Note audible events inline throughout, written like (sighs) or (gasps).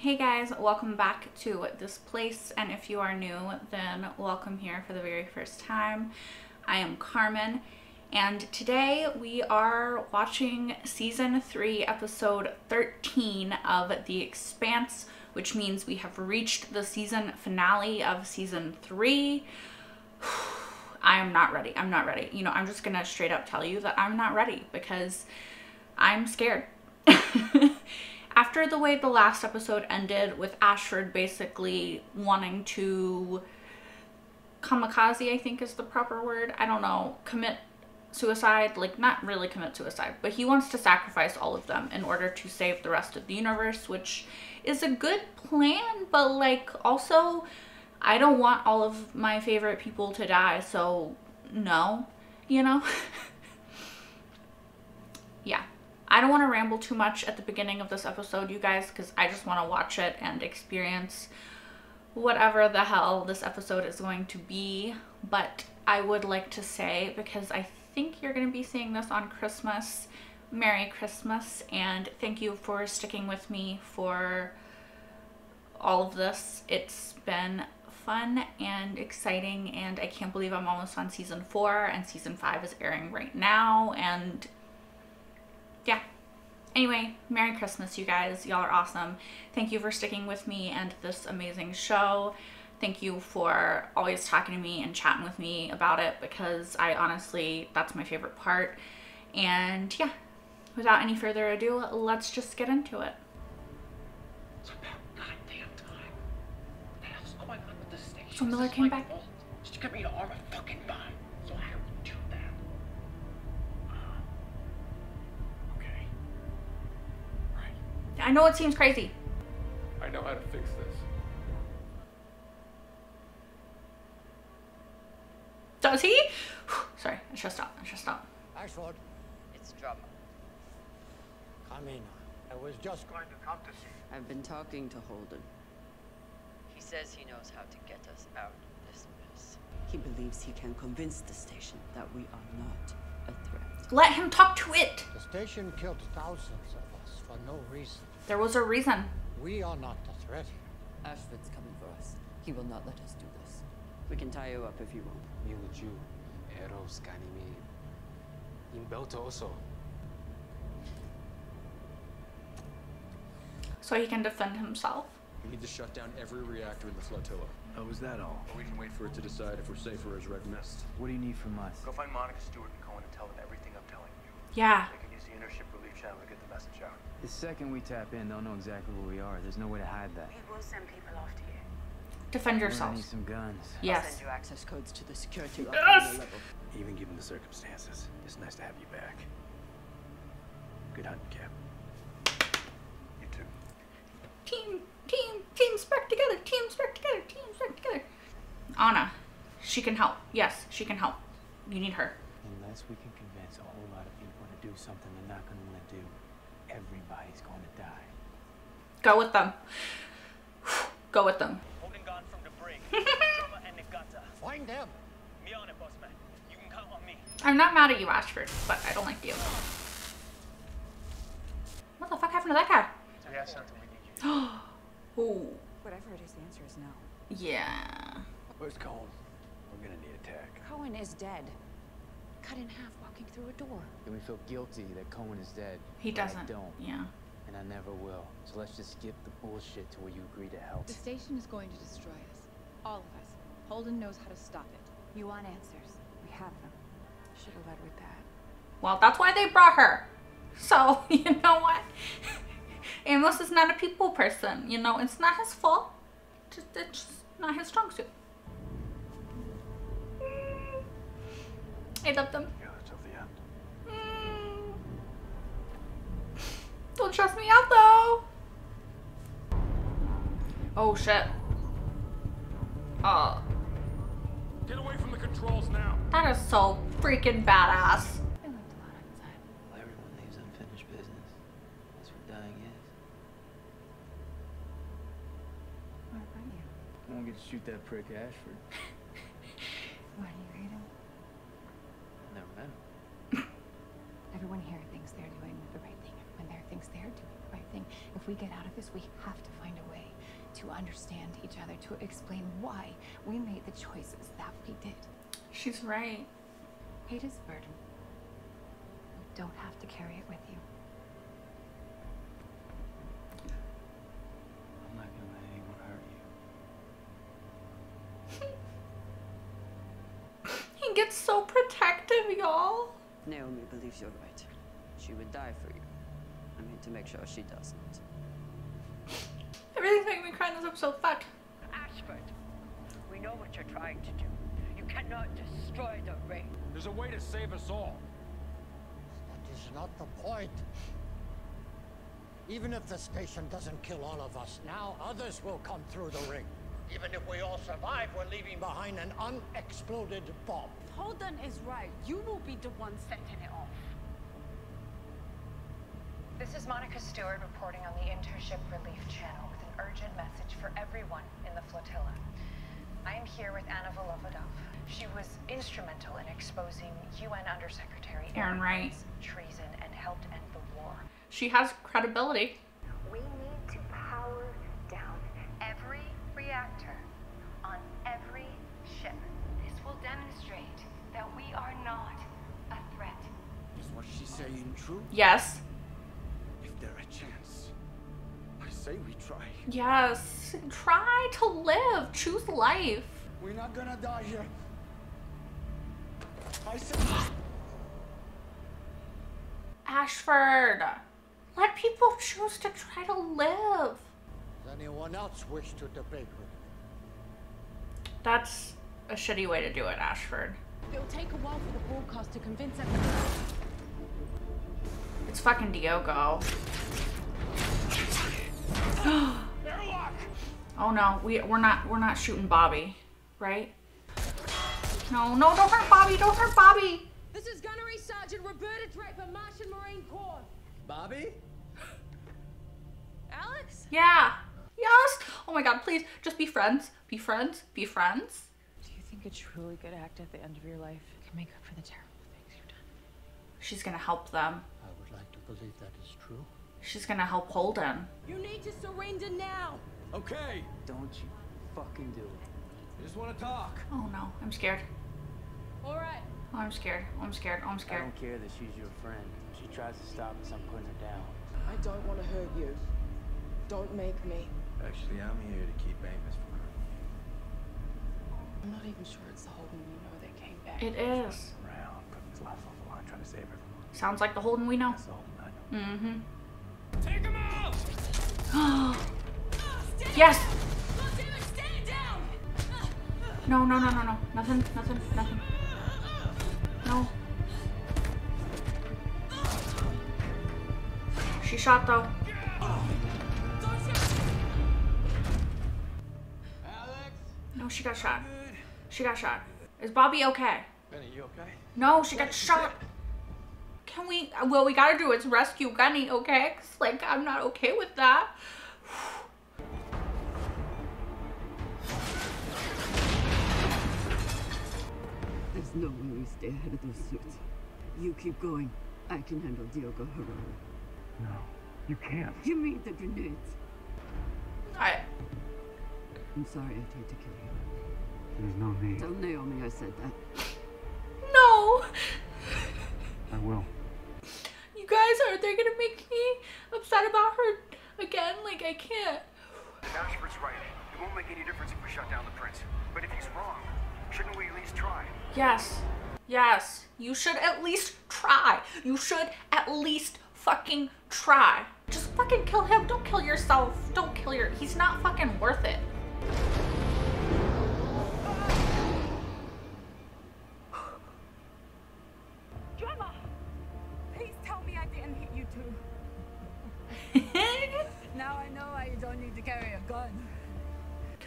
Hey guys, welcome back to this place, and if you are new, then welcome here for the very first time. I am Carmen, and today we are watching season 3, episode 13 of The Expanse, which means we have reached the season finale of season 3. (sighs) I am not ready. I'm not ready. You know, I'm just gonna straight up tell you that I'm not ready because I'm scared. (laughs) after the way the last episode ended with Ashford basically wanting to kamikaze, I think is the proper word. I don't know, commit suicide, like not really commit suicide, but he wants to sacrifice all of them in order to save the rest of the universe, which is a good plan, but like also I don't want all of my favorite people to die, so no, you know? (laughs) I don't want to ramble too much at the beginning of this episode, you guys, because I just want to watch it and experience whatever the hell this episode is going to be. But I would like to say, because I think you're going to be seeing this on Christmas, Merry Christmas, and thank you for sticking with me for all of this. It's been fun and exciting, and I can't believe I'm almost on season four, and season five is airing right now, and yeah. Anyway, Merry Christmas, you guys. Y'all are awesome. Thank you for sticking with me and this amazing show. Thank you for always talking to me and chatting with me about it because I honestly, that's my favorite part. And yeah, without any further ado, let's just get into it. It's about goddamn time. What the hell's going on with this station? So Miller came back? fault. She got me to arm a fucking bomb. I know it seems crazy. I know how to fix this. Does (sighs) he? Sorry, I should stop. I should stop. Ashford, It's Drummer. come in. I was just going to come to see. I've been talking to Holden. He says he knows how to get us out of this mess. He believes he can convince the station that we are not a threat. Let him talk to it. The station killed thousands of us for no reason. There was a reason. We are not the threat. Ashford's coming for us. He will not let us do this. We can tie you up if you want. Me with you. Eros, Ganymede. In Belto also. So he can defend himself. We need to shut down every reactor in the flotilla. Oh, is that all? Or we can wait for it to decide if we're safer as Red Mist. What do you need from us? Go find Monica Stuart and Cohen and tell them everything I'm telling you. Yeah. They can use the inner ship relief channel to get the message out. The second we tap in, they'll know exactly where we are. There's no way to hide that. We will send people after you. Defend We're gonna yourself. need some guns. I'll Yes. send you access codes to the security locker Yes! level. Even given the circumstances, it's nice to have you back. Good hunting, Cap. You too. Team, team, team spec together. Team spec together. Team spec together. Anna, she can help. Yes, she can help. You need her. Unless we can convince a whole lot of people to do something they're not gonna to do, everybody's gonna die. Go with them. (sighs) Go with them. Holden gone from the brig. (laughs) And Nagata. Find them. Me on it, boss man. You can count on me. I'm not mad at you, Ashford, but I don't like you. What the fuck happened to that guy? We have something we need you. (gasps) Ooh. Whatever it is, the answer is no. Yeah. Where's Cohen? We're gonna need a tech. Cohen is dead. Cut in half walking through a door. Then we feel guilty that Cohen is dead. He doesn't. I don't, Yeah. and I never will. So let's just skip the bullshit to where you agree to help. The station is going to destroy us. All of us. Holden knows how to stop it. You want answers? We have them. Should have led with that. Well, that's why they brought her. So, (laughs) you know what? (laughs) Amos is not a people person. You know, it's not his fault. Just, it's just not his strong suit. I love them. Together till the end. Mm. Don't trust me out though. Oh shit. Oh, Get away from the controls now! that is so freaking badass. I left a lot inside. Well, everyone leaves unfinished business. That's what dying is. Where are you? I won't get to shoot that prick Ashford. (laughs) Why do you hate him? I never met him. (laughs) Everyone here thinks they're doing the right thing. Everyone there thinks they're doing the right thing. If we get out of this, we have to find a way. to understand each other, to explain why we made the choices that we did. She's right. Hate is a burden. You don't have to carry it with you. I'm not gonna let anyone hurt you. He gets so protective, y'all. Naomi believes you're right. She would die for you. I to make sure she doesn't. Everything's making me cry in this episode. Fuck. Ashford, we know what you're trying to do. You cannot destroy the ring. There's a way to save us all. That is not the point. Even if the station doesn't kill all of us, now others will come through the ring. Even if we all survive, we're leaving behind an unexploded bomb. Holden is right. You will be the one setting it off. This is Monica Stuart reporting on the Intership Relief Channel with an urgent message for everyone in the flotilla. I am here with Anna Volovodov. She was instrumental in exposing UN Undersecretary Errinwright. Wright's treason and helped end the war. She has credibility. We need to power down every reactor on every ship. This will demonstrate that we are not a threat. Is what she's saying true? Yes. Say we try. Yes. Try to live. Choose life. We're not gonna die here. I said. Ashford. Let people choose to try to live. Does anyone else wish to debate with me? That's a shitty way to do it, Ashford. It'll take a while for the broadcast to convince everyone. It's fucking Diogo. (gasps) oh no, we we're not we're not shooting Bobbie, right? No, no, don't hurt Bobbie, don't hurt Bobbie. This is Gunnery Sergeant Roberta Draper, Martian Marine Corps. Bobbie? (gasps) Alex? Yeah. Yes. Oh my god, please just be friends. Be friends. Be friends. Do you think a truly good act at the end of your life can make up for the terrible things you've done? She's gonna help them. I would like to believe that is true. She's gonna help Holden. You need to surrender now. Okay. Don't you fucking do it. I just want to talk. Oh no, I'm scared. All right. Oh, I'm scared. Oh, I'm scared. Oh, I'm scared. I don't care that she's your friend. If she tries to stop us, I'm putting her down. I don't want to hurt you. Don't make me. Actually, I'm here to keep Amos from hurting I'm not even sure it's the Holden you know that came back. It is. Around, putting his life on the line, trying to save everyone. Sounds like the Holden we know. That's the Holden I know. Mm-hmm. Take him out! (gasps) yes. No, no, no, no, no. Nothing, nothing, nothing. No. She shot though. No, she got shot. She got shot. Is Bobbie okay? Benny, you okay? No, she got shot. Can we? Well, we gotta do is rescue Gunny, okay? 'Cause, like, I'm not okay with that. There's no way we stay ahead of those suits. You keep going. I can handle Diogo Herrera. No, you can't. Give me the grenades. I. I'm sorry I tried to kill you. There's no need. Tell Naomi I said that. No. I will. You guys are they gonna make me upset about her again? Like I can't. Ashford's right. It won't make any difference if we shut down the prince. But if he's wrong, shouldn't we at least try? Yes. Yes. You should at least try. You should at least fucking try. Just fucking kill him. Don't kill yourself. Don't kill your. He's not fucking worth it.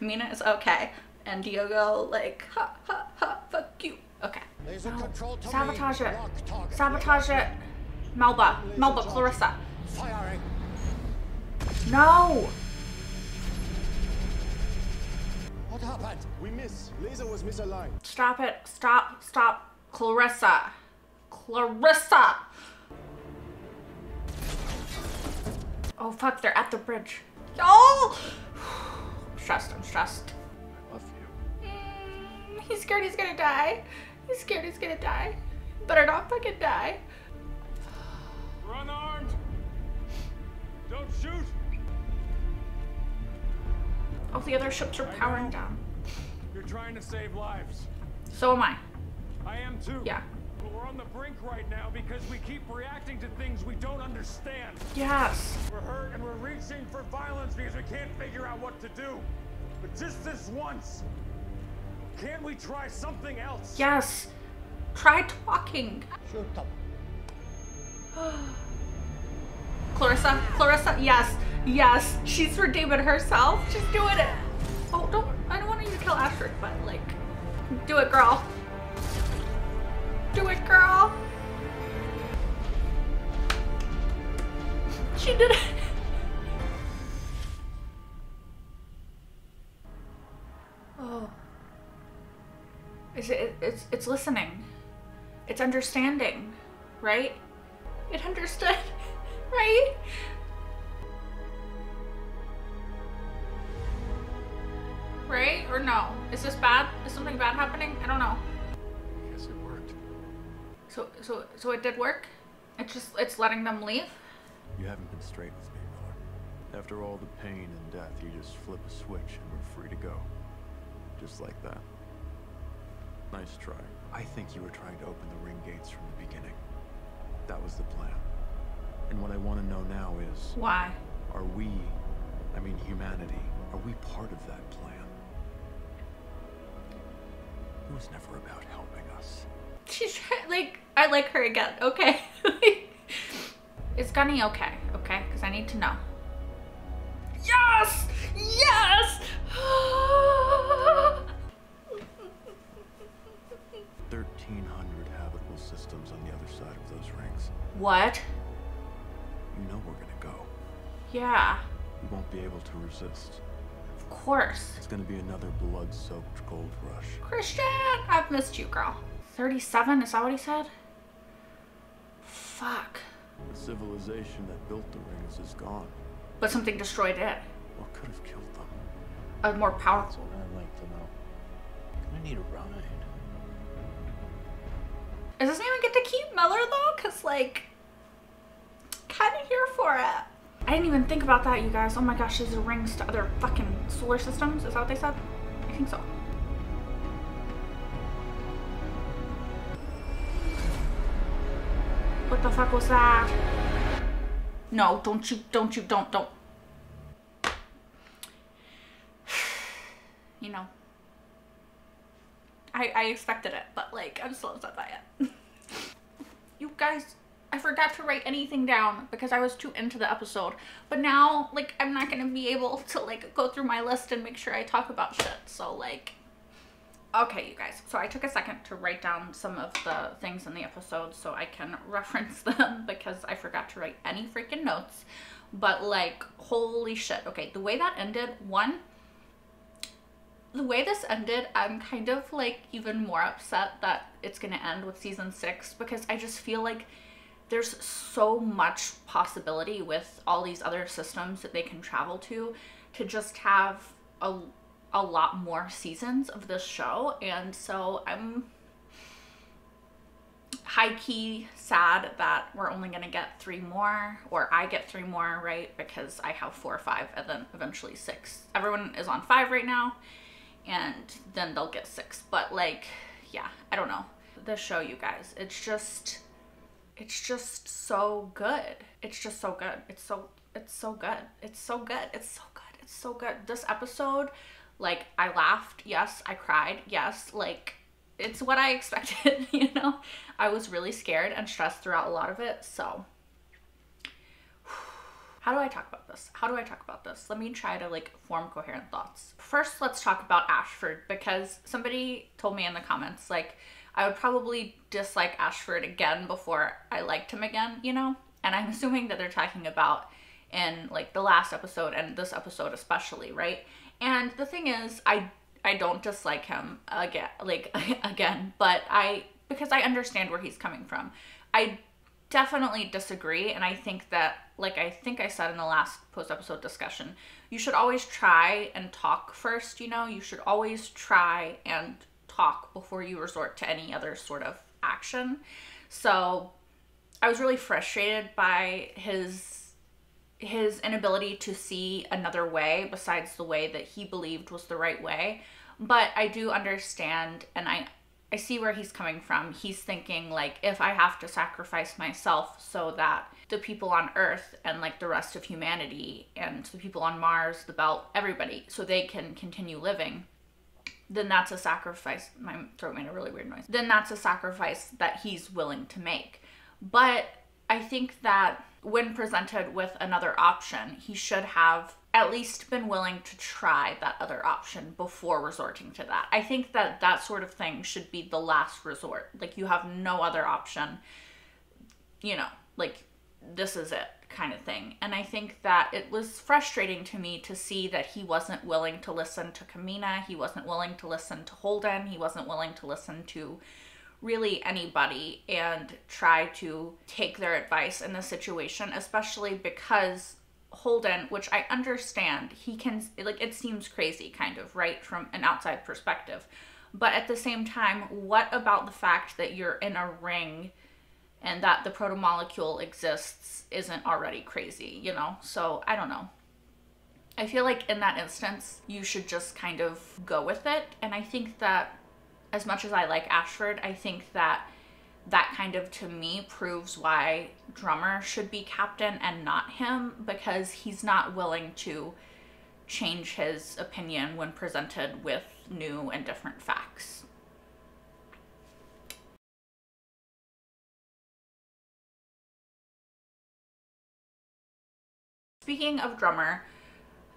Camina is okay. And Diogo, like, ha ha ha, fuck you. Okay. Laser control to Sabotage it. Sabotage it. Melba. Melba, Clarissa. Firing. No! What happened? We miss. Laser was misaligned. Stop it. Stop. Stop. Clarissa. Clarissa! Oh fuck, they're at the bridge. Y'all! Chest. I love you. Mm, he's scared he's gonna die. He's scared he's gonna die. Better not fucking die. We're unarmed. Don't shoot. All the other ships are powering down. You're trying to save lives. So am I. I am too. Yeah. But we're on the brink right now because we keep reacting to things we don't understand. Yes. We're hurt and we're reaching for violence because we can't figure out what to do. But just this once, can't we try something else? Yes. Try talking. Shoot them. (sighs) Clarissa, Clarissa, yes, yes. She's redeeming herself. She's doing it. Oh, don't, I don't want you to kill Astrid, but like, do it, girl. Do it, girl. She did it. Oh. Is it, it's, it's listening. It's understanding, right? It understood, (laughs) right? Right? Or no? Is this bad? Is something bad happening? I don't know. So, so, so it did work? It's just, it's letting them leave? You haven't been straight with me, Miller. After all the pain and death, you just flip a switch and we're free to go. Just like that. Nice try. I think you were trying to open the ring gates from the beginning. That was the plan. And what I want to know now is... Why? Are we, I mean humanity, are we part of that plan? It was never about helping us. She's try- like, I like her again. Okay. (laughs) Is Gunny okay? Okay, because I need to know. Yes! Yes! Thirteen hundred habitable systems on the other side of those rings. what? You know we're gonna go. Yeah, We won't be able to resist. of course. It's gonna be another blood-soaked gold rush. Chrisjen, I've missed you, girl. 37, is that what he said? Fuck. The civilization that built the rings is gone. But something destroyed it. What could have killed them? A more powerful. I'd like to know. Gonna need a ride. Does this even get to keep Miller though? Cause like, kinda here for it. I didn't even think about that, you guys. Oh my gosh, these are rings to other fucking solar systems. Is that what they said? I think so. What the fuck was that? No, don't you, don't you, don't, don't. You know. I, I expected it, but like, I'm still upset by it. (laughs) you guys, I forgot to write anything down because I was too into the episode. But now, like, I'm not gonna be able to like go through my list and make sure I talk about shit. So like, okay, you guys. So I took a second to write down some of the things in the episode so I can (laughs) reference them because I forgot to write any freaking notes. But like, holy shit. Okay, the way that ended, one, the way this ended, I'm kind of like even more upset that it's gonna end with season six because I just feel like there's so much possibility with all these other systems that they can travel to to just have a, a lot more seasons of this show. And so I'm high key sad that we're only gonna get three more, or I get three more, right? Because I have four or five and then eventually six. Everyone is on five right now and then they'll get six. But like, yeah, I don't know. The show, you guys, it's just, it's just so good. It's just so good. It's so, it's so good. It's so good. It's so good. It's so good. This episode, like, I laughed. Yes, I cried. Yes, like, it's what I (laughs) expected. (laughs) You know, I was really scared and stressed throughout a lot of it. So. (sighs) How do I talk about this? How do I talk about this? Let me try to like form coherent thoughts. First, let's talk about Ashford because somebody told me in the comments like I would probably dislike Ashford again before I liked him again, you know? And I'm (laughs) assuming that they're talking about in like the last episode and this episode especially, right? And the thing is, I I don't dislike him again, like (laughs) again, but I because I understand where he's coming from. I definitely disagree. And I think that, like I think I said in the last post episode discussion, you should always try and talk first, you know? You should always try and talk before you resort to any other sort of action. So I was really frustrated by his his inability to see another way besides the way that he believed was the right way. But I do understand and I I see where he's coming from. He's thinking like if I have to sacrifice myself so that the people on earth and like the rest of humanity and the people on Mars, the belt, everybody so they can continue living, then that's a sacrifice. My throat made a really weird noise. Then that's a sacrifice that he's willing to make. But I think that when presented with another option, he should have at least been willing to try that other option before resorting to that. I think that that sort of thing should be the last resort. Like you have no other option. You know, like this is it kind of thing. And I think that it was frustrating to me to see that he wasn't willing to listen to Camina, he wasn't willing to listen to Holden, he wasn't willing to listen to really anybody and try to take their advice in the situation, especially because Holden, which I understand, he can, like, it seems crazy, kind of, right, from an outside perspective. But at the same time, what about the fact that you're in a ring and that the protomolecule exists isn't already crazy, you know? So I don't know. I feel like in that instance, you should just kind of go with it. And I think that as much as I like Ashford, I think that that kind of to me proves why Drummer should be captain and not him because he's not willing to change his opinion when presented with new and different facts. Speaking of Drummer,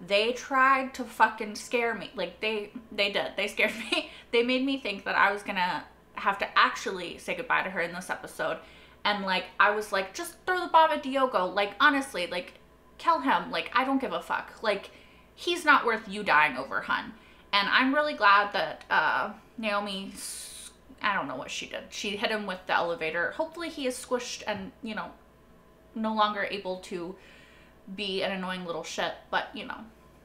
they tried to fucking scare me. Like they they did. They scared (laughs) me. They made me think that I was going to have to actually say goodbye to her in this episode. And like I was like, just throw the bomb at Diogo. Like honestly, like kill him. Like I don't give a fuck. Like he's not worth you dying over, hun. And I'm really glad that uh, Naomi, I don't know what she did. She hit him with the elevator. Hopefully he is squished and you know no longer able to be an annoying little shit. But you know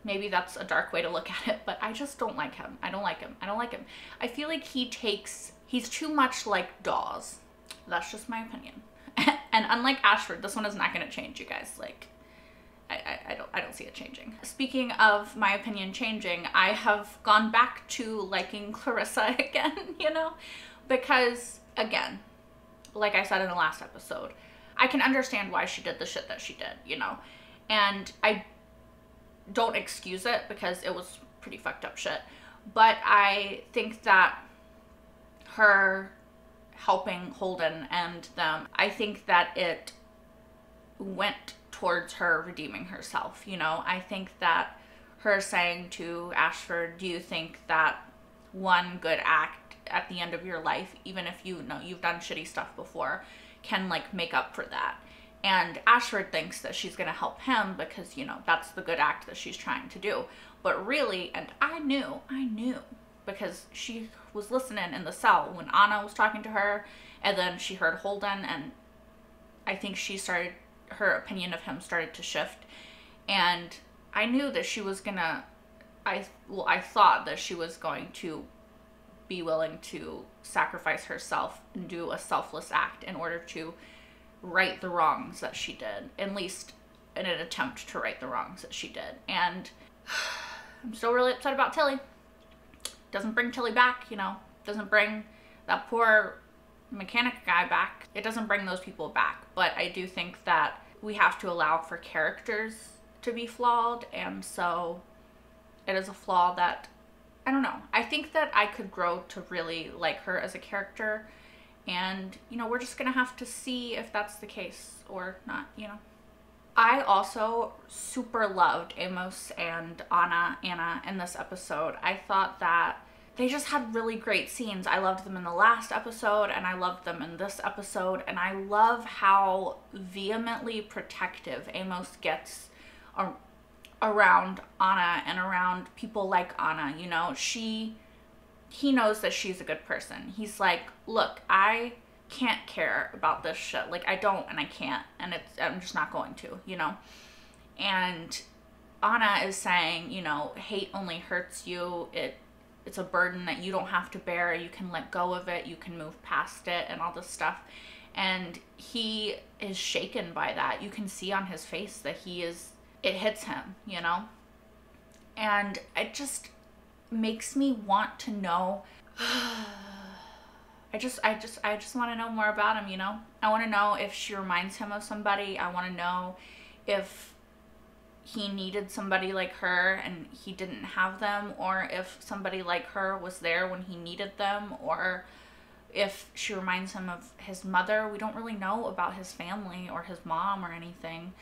maybe that's a dark way to look at it. But I just don't like him. I don't like him. I don't like him. I feel like he takes He's too much like Dawes. That's just my opinion. (laughs) and unlike Ashford, this one is not going to change, you guys. Like, I, I, I, don't I don't see it changing. Speaking of my opinion changing, I have gone back to liking (laughs) Clarissa (laughs) again, you know? Because, again, like I said in the last episode, I can understand why she did the shit that she did, you know? And I don't excuse it because it was pretty fucked up shit. But I think that her helping Holden and them, I think that it went towards her redeeming herself. You know, I think that her saying to Ashford, Do you think that one good act at the end of your life, even if you know you've done shitty stuff before, can like make up for that? And Ashford thinks that she's gonna help him because, you know, that's the good act that she's trying to do. But really, and I knew, I knew because she was listening in the cell when Anna was talking to her, and then she heard Holden, and I think she started, her opinion of him started to shift. And I knew that she was gonna, I, well, I thought that she was going to be willing to sacrifice herself and do a selfless act in order to right the wrongs that she did, at least in an attempt to right the wrongs that she did. And (sighs) I'm still really upset about Tilly doesn't bring Tilly back, you know, doesn't bring that poor mechanic guy back. It doesn't bring those people back. But I do think that we have to allow for characters to be flawed. And so it is a flaw that, I don't know. I think that I could grow to really like her as a character. And, you know, we're just to have to see if that's the case or not, you know. I also super loved Amos and Anna Anna in this episode. I thought that they just had really great scenes. I loved them in the last episode and I loved them in this episode and I love how vehemently protective Amos gets around Anna and around people like Anna, you know. She he knows that she's a good person. He's like, "Look, I can't care about this shit. Like I don't and I can't and it's I'm just not going to, you know. And Anna is saying, you know, hate only hurts you. It it's a burden that you don't have to bear. You can let go of it. You can move past it and all this stuff. And he is shaken by that. You can see on his face that he is it hits him, you know? And it just makes me want to know (sighs) I just I just I just want to know more about him, you know? I want to know if she reminds him of somebody. I want to know if he needed somebody like her and he didn't have them or if somebody like her was there when he needed them or if she reminds him of his mother. We don't really know about his family or his mom or anything.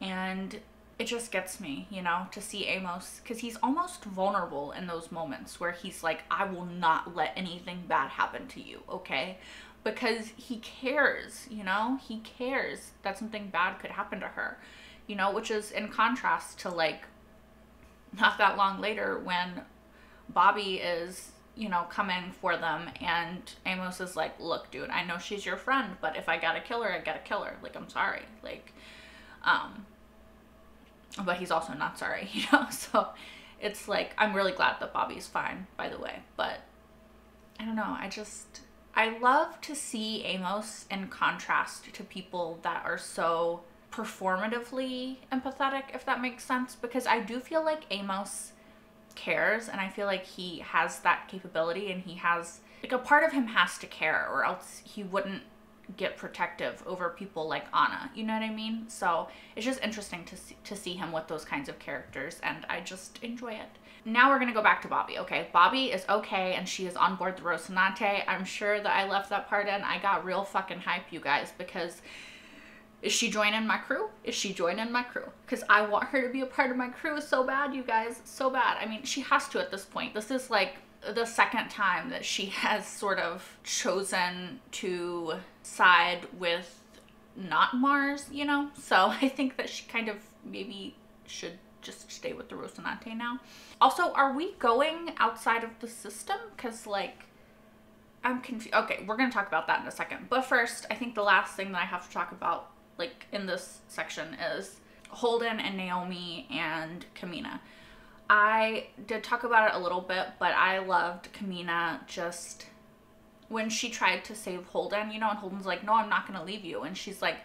And it just gets me, you know, to see Amos because he's almost vulnerable in those moments where he's like, I will not let anything bad happen to you, okay? Because he cares, you know, he cares that something bad could happen to her, you know, which is in contrast to like not that long later when Bobbie is, you know, coming for them and Amos is like, Look, dude, I know she's your friend, but if I gotta kill her, I gotta kill her. Like, I'm sorry. Like, um, but he's also not sorry, (laughs) you know? So it's like, I'm really glad that Bobbie's fine, by the way. But I don't know. I just, I love to see Amos in contrast to people that are so performatively empathetic, if that makes sense, because I do feel like Amos cares and I feel like he has that capability and he has, like, a part of him has to care or else he wouldn't get protective over people like Anna. You know what I mean? So it's just interesting to see, to see him with those kinds of characters, and I just enjoy it. Now we're gonna go back to Bobbie. Okay, Bobbie is okay, and she is on board the Rocinante. I'm sure that I left that part in. I got real fucking hype, you guys, because is she joining my crew? Is she joining my crew? Because I want her to be a part of my crew so bad, you guys, so bad. I mean, she has to at this point. This is like the second time that she (laughs) has sort of chosen to side with not Mars, you know? So (laughs) I think that she kind of maybe should just stay with the Rocinante now. Also, are we going outside of the system? Because, like, I'm confused. Okay, we're going to talk about that in a second. But first, I think the last thing that I have to talk about, like, in this section is Holden and Naomi and Camina. I did talk about it a little bit, but I loved Camina just when she tried to save Holden, you know, and Holden's like, no, I'm not going to leave you. And she's like,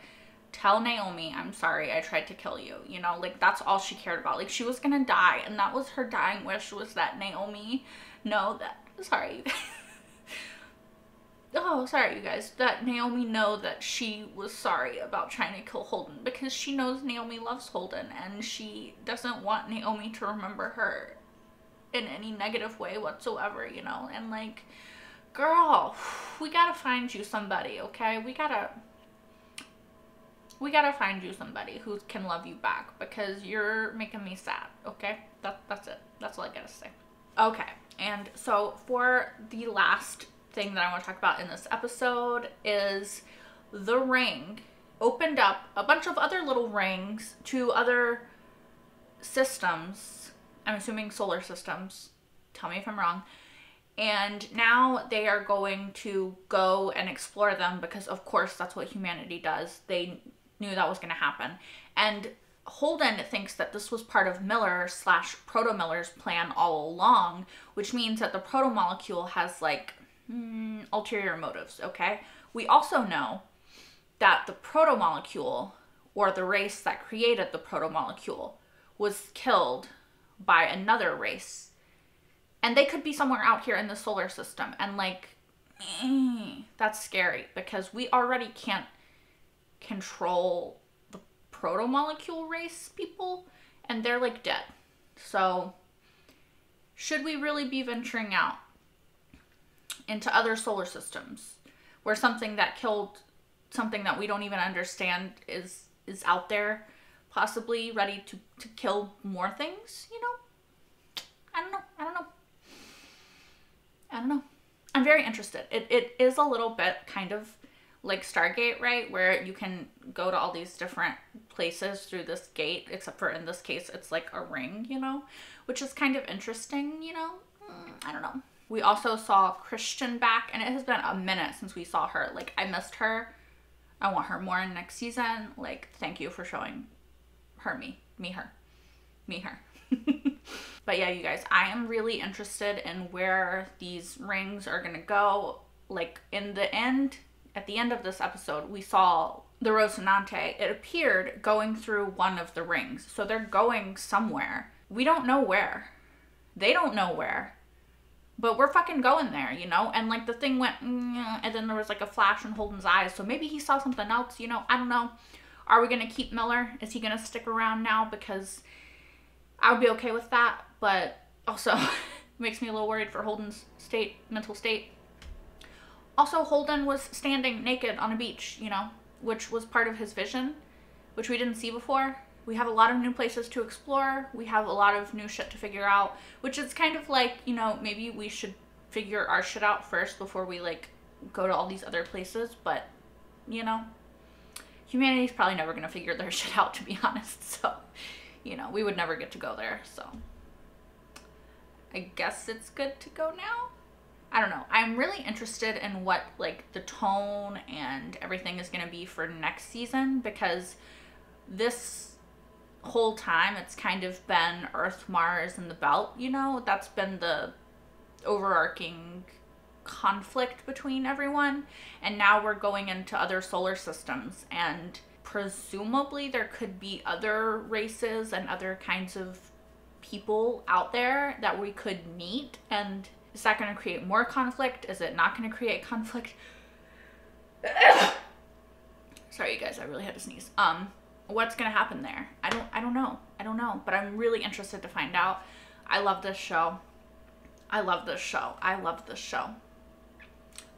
tell Naomi, I'm sorry, I tried to kill you. You know, like that's all she cared about. Like she was going to die. And that was her dying wish was that Naomi know that, sorry, (laughs) oh, sorry, you guys, that Naomi know that she was sorry about trying to kill Holden because she knows Naomi loves Holden and she doesn't want Naomi to remember her in any negative way whatsoever, you know? And like, girl, we gotta find you somebody, okay? We gotta, we gotta find you somebody who can love you back because you're making me sad, okay? That, that's it. That's all I gotta say. Okay, and so for the last thing that I want to talk about in this episode is the ring opened up a bunch of other little rings to other systems. I'm assuming solar systems. Tell me if I'm wrong. And now they are going to go and explore them because, of course, that's what humanity does. They knew that was going to happen. And Holden thinks that this was part of Miller slash Proto Miller's plan all along, which means that the proto molecule has like mm, ulterior motives, okay? We also know that the protomolecule, or the race that created the protomolecule, was killed by another race. And they could be somewhere out here in the solar system. And, like, eh, (sniffs) that's scary because we already can't control the protomolecule race people, and they're, like, dead. So, should we really be venturing out? Into other solar systems where something that killed something that we don't even understand is is out there possibly ready to to kill more things you know? I don't know i don't know. I don't know. I'm very interested. It, it is a little bit kind of like stargate right? Where you can go to all these different places through this gate except for in this case it's like a ring you know? Which is kind of interesting you know? Mm, i don't know We also saw Chrisjen back, and it has been a minute since we saw her. Like, I missed her. I want her more in next season. Like, thank you for showing her me. Me, her. Me, her. (laughs) but yeah, you guys, I am really interested in where these rings are gonna go. Like, in the end, at the end of this episode, we saw the Rocinante. It appeared going through one of the rings. So they're going somewhere. We don't know where. They don't know where but we're fucking going there, you know? And like the thing went, mm, and then there was like a flash in Holden's eyes. So maybe he saw something else, you know? I don't know. Are we gonna keep Miller? Is he gonna stick around now? Because I would be okay with that, but also (laughs) makes me a little worried for Holden's state, mental state. Also, Holden was standing naked on a beach, you know, which was part of his vision, which we didn't see before we have a lot of new places to explore. We have a lot of new shit to figure out, which is kind of like, you know, maybe we should figure our shit out first before we like go to all these other places, but you know, humanity's probably never going to figure their (laughs) shit out to be honest. So, you know, we would never get to go there. So, I guess it's good to go now. I don't know. I'm really interested in what like the tone and everything is going to be for next season because this whole time it's kind of been Earth, Mars, and the belt, you know? That's been the overarching conflict between everyone. And now we're going into other solar systems and presumably there could be other races and other kinds of people out there that we could meet and is that going to create more conflict is it not going to create conflict (coughs) sorry you guys i really had to sneeze um what's to happen there. I don't I don't know. I don't know, but I'm really interested to find out. I love this show. I love this show. I love this show.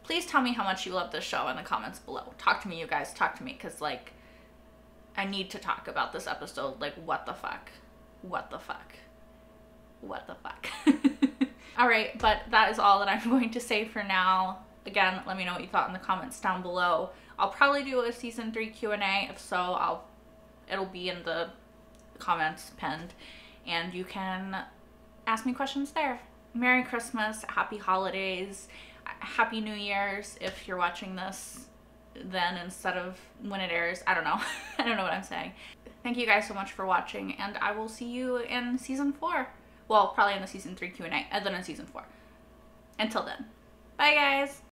Please tell me how much you love this show in the comments below. Talk to me, you guys. Talk to me cuz like I need to talk about this episode. Like what the fuck? What the fuck? What the fuck? (laughs) all right, but that is all that I'm (laughs) going to say for now. Again, let me know what you thought in the comments down below. I'll probably do a season 3 Q&A. If so, I'll it'll be in the comments pinned and you can ask me questions there. Merry Christmas, happy holidays, happy New Year's if you're watching this then instead of when it airs. I don't know. (laughs) I don't know what I'm saying. Thank you guys so much for watching and I will see you in season 4. Well, probably in the season 3 Q&A and uh, then in season 4. Until then. Bye guys!